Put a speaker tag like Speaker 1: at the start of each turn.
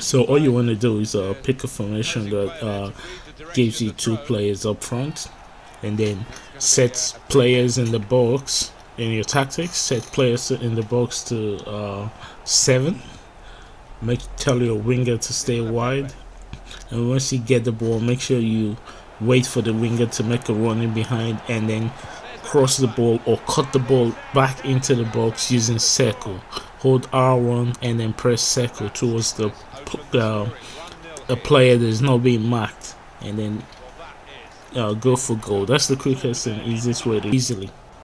Speaker 1: So all you want to do is uh, pick a formation that uh, gives you two players up front, and then set players in the box in your tactics. Set players in the box to uh, seven. Make tell your winger to stay wide, and once you get the ball, make sure you wait for the winger to make a run in behind, and then cross the ball or cut the ball back into the box using circle. Hold R1 and then press circle towards the uh, a player that is not being marked, and then uh, go for goal. That's the quickest and easiest way to easily